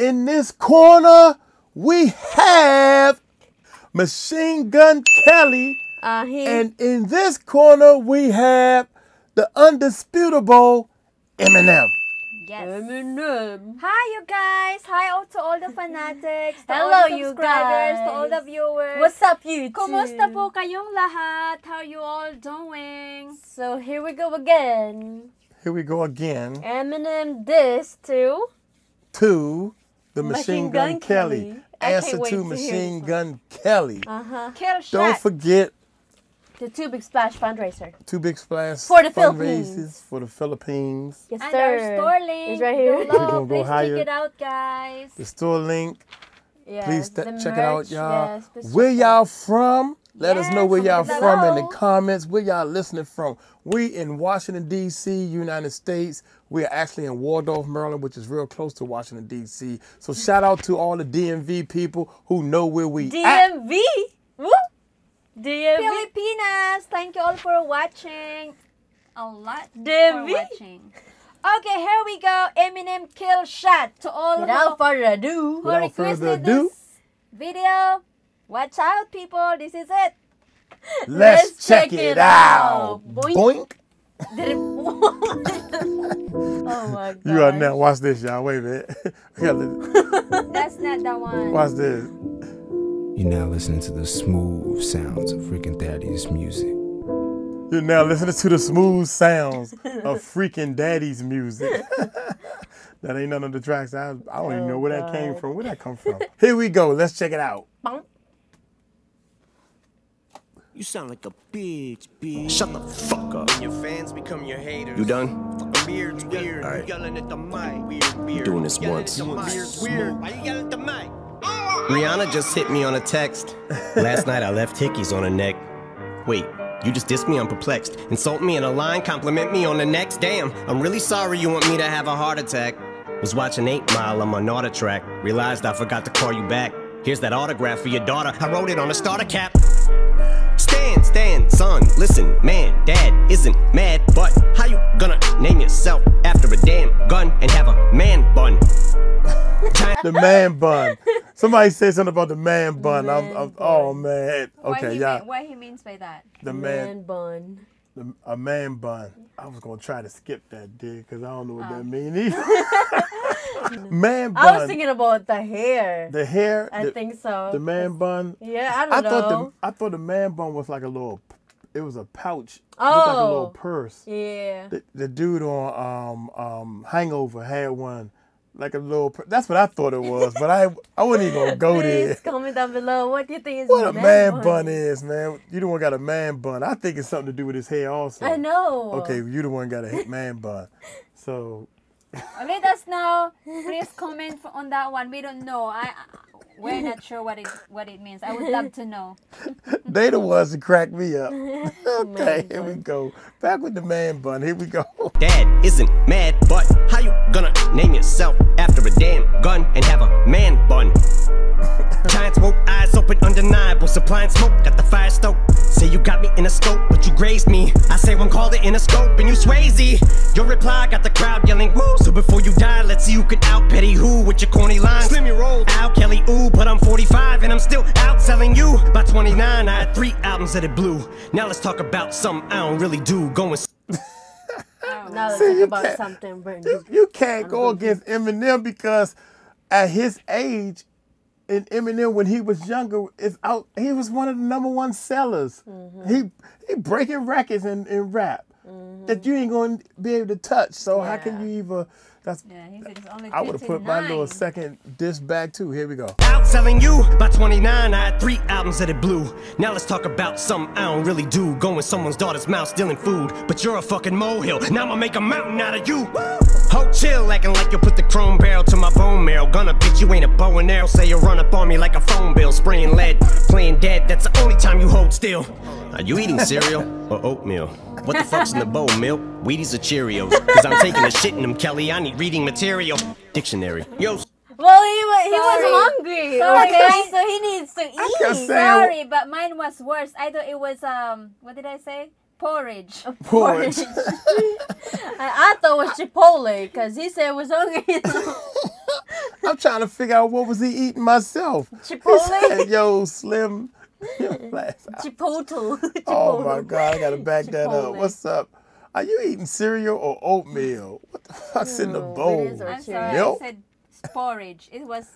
In this corner, we have Machine Gun Kelly. Uh, he, And in this corner, we have the undisputable Eminem. Yes. Eminem. Hi, you guys. Hi all to all the fanatics. To Hello, all the you subscribers, To all the viewers. What's up, YouTube? Kumusta po kayong lahat? How you all doing? So here we go again. Here we go again Eminem this to to the Machine Machine Gun, Gun Kelly. Kelly. I Answer can't to to Machine this Gun Kelly. uh-huh. Don't forget the Tubig Splash fundraiser. Tubig Splash For the Philippines. for the Philippines. Yes, and sir. our store link. is right here. Go We're gonna go Please higher. check it out, guys. The store link. Yes, Please the st- check it out, y'all. Yes, Where y'all from? Let us know where y'all comment from in the comments. Where y'all listening from? We in Washington D.C., United States. We are actually in Waldorf, Maryland, which is real close to Washington D.C. So shout out to all the DMV people who know where we at. DMV. Woo! DMV. Filipinas, thank you all for watching. A lot DMV. for watching. Okay, here we go. Eminem kill shot to all Without who, further ado, who Without further requested ado. this video. Watch out, people. This is it. Let's, check, it out. Boink. Boink. Did it- oh my god. You are now. Watch this, y'all. Wait a minute. We gotta li- That's not that one. Watch this. You're now listening to the smooth sounds of freaking Daddy's music. You're now listening to the smooth sounds of freaking daddy's music. that ain't none of the tracks. I, I don't even oh know where that came from. Where that come from? Here we go. Let's check it out. Bonk. You sound like a bitch, bitch. Shut the fuck up. Your fans become your haters. You done? Weird, weird. All right. You yelling at the mic. Weird, weird. doing this yelling once. At the. Weird, weird. Why you yelling at the mic? Rihanna just hit me on a text. Last night I left hickeys on her neck. Wait, you just dissed me? I'm perplexed. Insult me in a line, compliment me on the next. Damn, I'm really sorry you want me to have a heart attack. Was watching 8 Mile on my NordicTrack. Realized I forgot to call you back. Here's that autograph for your daughter. I wrote it on a starter cap. Stan, Stan, son, listen, man, dad isn't mad, but how you gonna name yourself after a damn gun and have a man bun? The man bun. Somebody said something about the man bun. I'm, I'm, oh man. What Okay, he yeah. mean- what he means by that? The Man man, bun. the, a man bun. I was gonna try to skip that, dude, because I don't know what Oh. that ah. means either. man bun. I was thinking about the hair. The hair. I the, think so. the man bun. Yeah, I don't I know. thought the I thought the man bun was like a little. It was a pouch. It looked like a little Oh. purse. yeah. The, the dude on um um Hangover had one, like a little. That's what I thought it was, but I I wasn't even gonna go there. Please comment down below. What do you think is What a man bun, bun is, man. You the one got a man bun. I think it's something to do with his hair also. I know. Okay, you the one got a man bun. So Let us know. Please comment f- on that one. We don't know. I, I we're not sure what it what it means. I would love to know. they the ones that crack me up. okay, Man here we go. Back with the man bun. Here we go. dad isn't mad, but how you gonna name yourself after a damn gun and have a man bun? Giant smoke, eyes open, undeniable. Supplying smoke, got the fire stoked. Say you got me in a scope, but you grazed me. I say one called it Interscope, and you Swayze. Your reply got the crowd yelling woo. So before you die, let's see who can out petty who with your corny lines. Slim your roll, Al Kelly, ooh, but I'm 45 and I'm still out selling you. By 29, I had three albums that it blew. Now let's talk about something I don't really do. Going Now let's See, talk you about can't- something brand new. you can't go against Eminem because at his age, and Eminem when he was younger is out. He was one of the number one sellers. He he breaking records in, in rap that you ain't gonna be able to touch. So how can you even? That's Yeah, he's it's only I would have put my little second disc back too. Here we go. Out selling you by 29, I had three albums that it blew. Now let's talk about something I don't really do. Going someone's daughter's mouth, stealing food. But you're a fucking molehill. Now I'ma make a mountain out of you. Ho, chill, acting like you put the chrome barrel to my bone marrow. Gonna bitch, you ain't a bow and arrow. Say you run up on me like a phone bill, spraying lead, playing dead. That's the only time you hold still. Are you eating cereal or oatmeal? What the fuck's in the bowl, milk? Wheaties or Cheerios? Cause I'm taking a shit in them, Kelly. I need reading material. Dictionary. Yo, Well, he was, he Sorry. was hungry. Sorry. Okay, so he needs to eat. kept saying- Sorry, but mine was worse. I thought it was um what did I say? Porridge. Porridge. I, I thought it was Chipotle because he said it was hungry. I'm trying trying to figure out what was he eating myself. He Chipotle? said, Yo, Slim. Your last Chipotle. Oh my God, I gotta back that up. What's up? Are you eating cereal or oatmeal? What the fuck's in the bowl? is I'm Cheerios. sorry, Milk? I said porridge. It was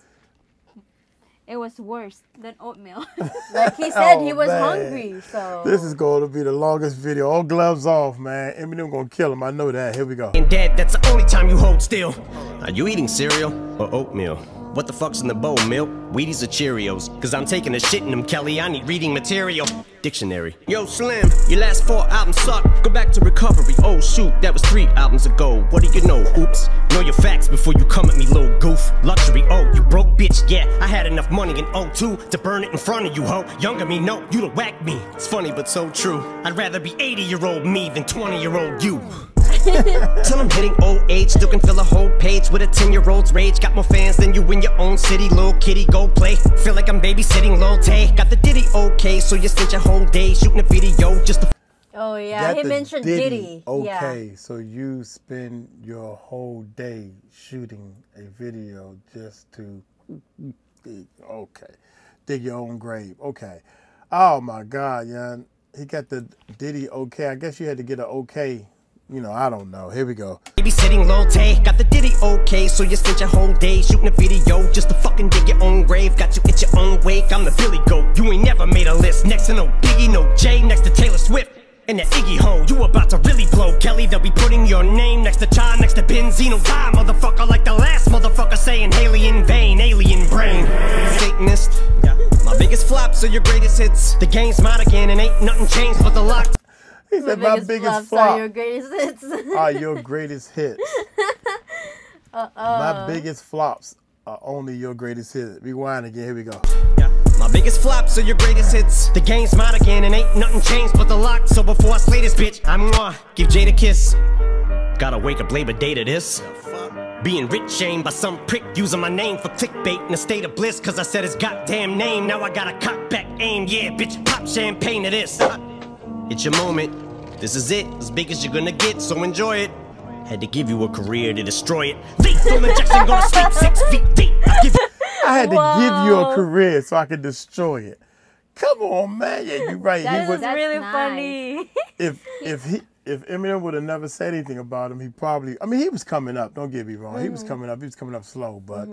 it was worse than oatmeal. Like he said, he Oh, was man. hungry. So This is going to be the longest video. All gloves off, man. Eminem gonna kill him. I know that. Here we go. And dead, that's the only time you hold still. Are you eating cereal or oatmeal? What the fuck's in the bowl, milk? Wheaties or Cheerios? Cause I'm taking a shit in them, Kelly. I need reading material. Dictionary. Yo, Slim, your last four albums suck. Go back to recovery. Oh, shoot, that was three albums ago. What do you know? Oops. Know your facts before you come at me, little goof. Luxury, oh, you broke bitch. Yeah, I had enough money in 02 to burn it in front of you, ho. Younger me, no, you'd have whacked me. It's funny, but so true. I'd rather be 80 year old me than 20 year old you. Till I'm hitting old age, still can fill a whole page with a 10 year old's rage. Got more fans than you in your own city, little kitty, go play. Feel like I'm babysitting Lil Tay. Got the Diddy okay, so you spent your whole day shooting a video just to Oh yeah, Got he mentioned Diddy. Yeah. Okay, so you spend your whole day shooting a video just to dig. Okay, dig your own grave. Okay. Oh my God, yeah. He got the Diddy okay. I guess you had to get an okay. You know, I don't know. Here we go. babysitting Lil Tay. Got the Diddy okay, so you spent your whole day shooting a video just to fucking dig your own grave. Got you at your own wake. I'm the Billy Goat. You ain't never made a list. Next to no Biggie, no Jay. Next to Taylor Swift. And the Iggy Ho, you about to really blow, Kelly. They'll be putting your name next to Chai, next to Benzino. Die, motherfucker, like the last motherfucker saying Hailie in vain, alien brain. Satanist. My biggest flops are your greatest hits. The game's mine again, and ain't nothing changed but the lock. He My said my biggest, biggest flops are flop your greatest hits. are your greatest hits. My biggest flops are only your greatest hits. Rewind again. Here we go. My biggest flops are your greatest hits. The game's mine again, and ain't nothing changed but the lock. So before I slay this bitch, I'm gonna give Jade a kiss. Gotta wake up Labor Day to this. Being rich shamed by some prick using my name for clickbait in a state of bliss. Cause I said his goddamn name. Now I got a cock back aim. Yeah, bitch, pop champagne to this. It's your moment. This is it, as big as you're gonna get, so enjoy it. Had to give you a career to destroy it. Lethal injection, gonna sleep six feet deep. I give I had to give you a career so I could destroy it. Come on, man. Yeah, you're right. That he was, really nice. funny. if if he if Eminem would have never said anything about him, he probably. I mean, he was coming up. Don't get me wrong. He was Mm-hmm. coming up. He was coming up slow, but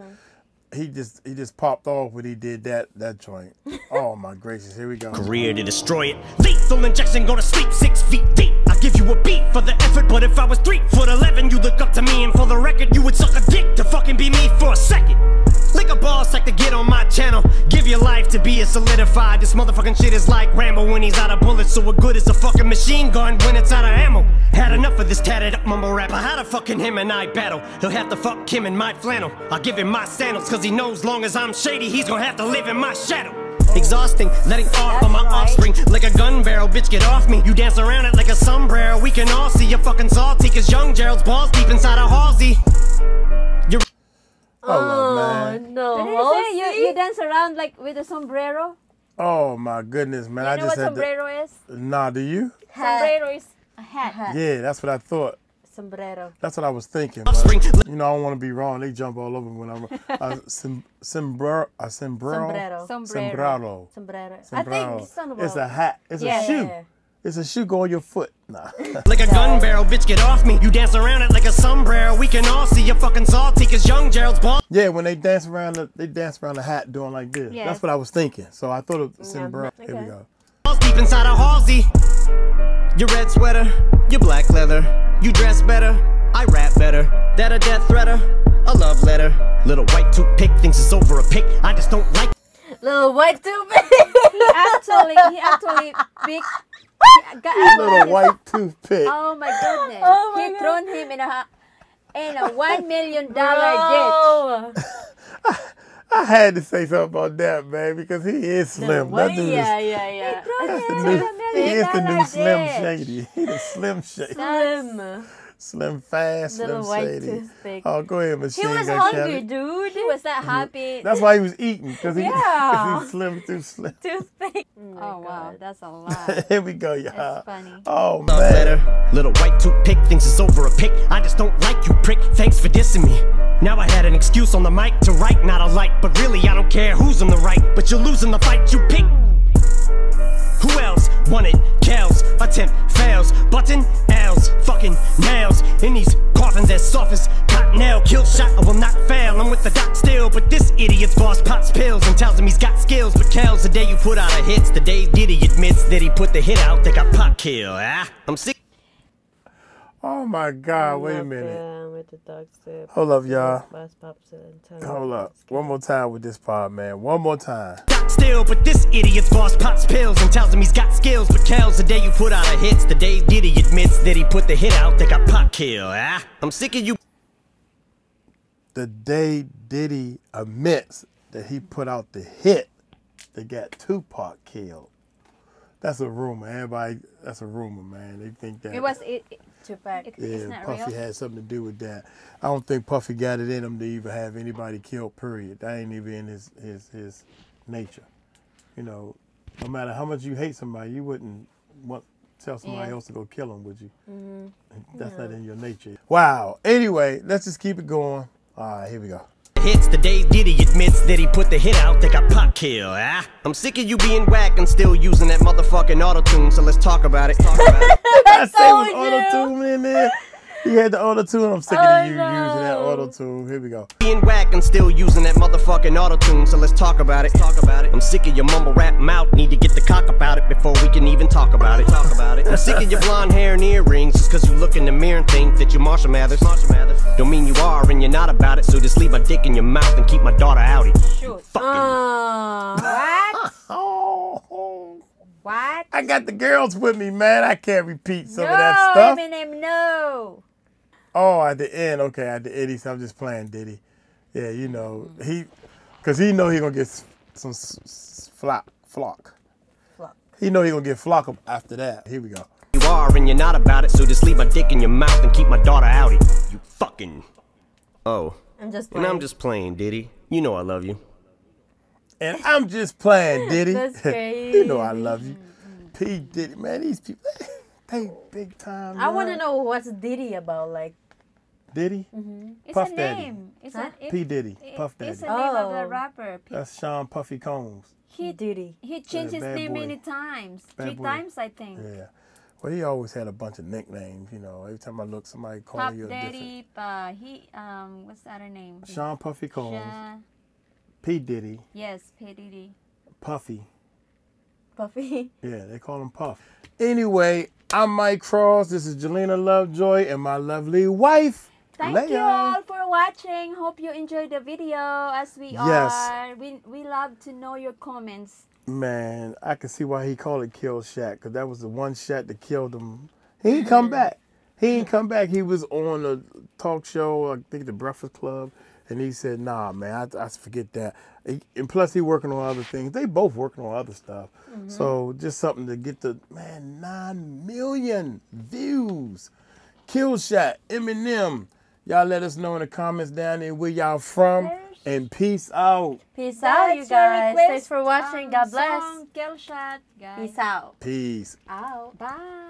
he just he just popped off when he did that that joint. oh my gracious! Here we go. career to destroy it. Lethal injection, go to sleep six feet deep. I give you a beat for the effort, but if I was three foot eleven, you look up to me, and for the record, you would suck a dick to fucking be me for a second. Ball sack to get on my channel. Give your life to be a solidified. This motherfucking shit is like Rambo when he's out of bullets. So what good is a fucking machine gun when it's out of ammo? Had enough of this tatted up mumble rapper. How to fucking him and I battle? He'll have to fuck him in my flannel. I'll give him my sandals, cause he knows long as I'm shady, he's gonna have to live in my shadow. Exhausting, letting off on my offspring like a gun barrel. Bitch, get off me. You dance around it like a sombrero. We can all see you're fucking salty, cause young Gerald's balls deep inside a Halsey. You're Hold Oh man. no. Did you say you, you dance around like with a sombrero? Oh my goodness, man! I You know just what had to. sombrero is? Nah, do you? Sombrero is a hat. Yeah, that's what I thought. Sombrero. That's what I was thinking. but, you know, I don't want to be wrong. They jump all over me when I'm. Uh, sim, sombrero, a sombrero, Sombrero. Sombrero. sombrero. Sombrero. I think son It's a hat. It's Yeah, a shoe. yeah. It's a shoe go on your foot. Nah. Like a gun barrel, bitch, get off me. You dance around it like a sombrero. We can all see you're fucking salty, cause young Gerald's balls yeah, when they dance around, the, they dance around the hat doing like this. Yes. That's what I was thinking. So I thought of sombrero. Here we okay. go. deep inside a Halsey. Your red sweater, your black leather. You dress better, I rap better. That a death threater, a love letter. Little white toothpick thinks it's over a pick. I just don't like. Little white toothpick. He actually, he actually picked. he got- Little white toothpick. Oh my goodness! Oh my he God. thrown him in a in a one million dollar ditch. I had to say something about that, man, because he is slim. What? That dude Yeah, is, yeah, yeah. Thrown that's the new, a he is the new Slim ditch. Shady. He the Slim Shady. Slim. Slim Fast, Little Slim white Shady. Oh, go ahead, Machine he was Gun hungry, Kelly. dude. He was that happy. That's why he was eating because he, 'cause Yeah. he slim through slim. toothpick. oh wow, that's a lot. Here we go, y'all. That's funny. Oh Love man. letter. Little white toothpick thinks it's over a pick. I just don't like you, prick. Thanks for dissing me. Now I had an excuse on the mic to write, not a light. But really, I don't care who's on the right. But you're losing the fight you pick. Who else wanted Kells? Attempt fails. Button L's. Fucking nails. In these coffins as soft as cottonelle. Kill shot, I will not fail. I'm with the doc still. But this idiot's boss pops pills and tells him he's got skills. But Kells, the day you put out a hits, the day Diddy admits that he put the hit out, they got pop kill. Ah, I'm sick. Oh my God! Wait a minute. Yeah, with the dog sip. Hold up, y'all. Bus pops. Hold up. One more time with this part, man. One more time. Doc still, but this idiot's boss pops pills and tells him he's got skills. But Kells, the day you put out a hits, the day Diddy admits that he put the hit out, they got pop kill. Ah, I'm sick of you. The day Diddy admits that he put out the hit that got Tupac killed. That's a rumor. Everybody, that's a rumor, man. They think that It was it. it Tupac. it- it's Yeah, not Puffy real. had something to do with that. I don't think Puffy got it in him to even have anybody killed. Period. That ain't even in his his his nature. You know, no matter how much you hate somebody, you wouldn't want tell somebody Yeah. else to go kill him, would you? Mm-hmm. That's not in your nature. Wow. Anyway, let's just keep it going. All right, here we go. Hits the day Diddy admits that he put the hit out, they got pop kill. Ah, I'm sick of you being whack and still using that motherfucking auto tune. So let's talk about it. Talk about it. I say was told auto tune in there. He had the auto tune. I'm sick of I you using that auto tune. Here we go. being whack and still using that motherfucking auto tune. So let's talk about it. Talk about it. I'm sick of your mumble rap mouth. Need to get the cock about it before we can even talk about it. Talk about it. I'm sick of your blonde hair and earrings just cause you look in the mirror and think that you're Marshall Mathers. Marshall Mathers. Don't mean you are and you're not about it. So just leave my dick in your mouth and keep my daughter outie. Shoot. Fucking. Ah. What? Oh, What? I got the girls with me, man. I can't repeat some no, of that stuff. Eminem, no. Oh, at the end, okay, at the end, he said, I'm just playing Diddy. Yeah, you know, mm-hmm. he, cause he know he gonna get some s- s- flock, flock. Flock. He know he gonna get flock up after that. Here we go. You are and you're not about it. So just leave my dick in your mouth and keep my daughter outie. You fucking. Oh. I'm just And playing. I'm just playing, Diddy. You know I love you. And I'm just playing Diddy. That's crazy. you know I love you. P Diddy, man, these people, they big time. I want to know what's Diddy about. Like, Diddy, It's Puff a Daddy. name. It's Huh? a it, P Diddy, it- Puff It's Daddy. the name of Oh. the rapper. P- That's Sean Puffy Combs. he Diddy. he changed his name boy. many times. Bad Three boy. times, I think. Yeah. Well, he always had a bunch of nicknames. You know, every time I look, somebody Pop calling you a different. Daddy. Uh, he um, what's the other name? Sean Puffy Combs, Sha- P Diddy, yes, P Diddy. Puffy. Puffy. Yeah, they call him Puff. Anyway, I'm Mike Cross. This is Jolina Lovejoy and my lovely wife, Thank you all for watching. Hope you enjoyed the video as we Yes. are. We we love to know your comments. Man, I can see why he called it Kill Shot, because that was the one shot that killed him. He ain't come mm-hmm. back. He ain't come back. He was on a talk show, I think the Breakfast Club, and he said, nah, man, I, I forget that. And plus, he working on other things. They both working on other stuff. Mm-hmm. So just something to get the, man, 9 million views. Kill Shot, Eminem. Y'all let us know in the comments down there where y'all from. And peace out. Peace out, you That's your guys. Thanks for watching. um, God bless. song, Kill Shot, guys. Peace out. Peace. Out. Bye.